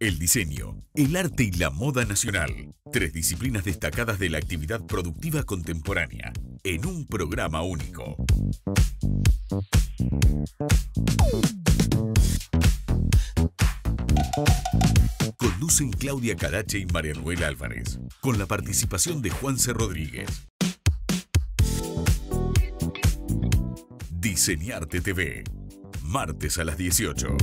el diseño, el arte y la moda nacional. Tres disciplinas destacadas de la actividad productiva contemporánea, en un programa único. Conducen Claudia Calache y María Noel Álvarez, con la participación de Juanse Rodríguez. Diseñarte TV, martes a las 18.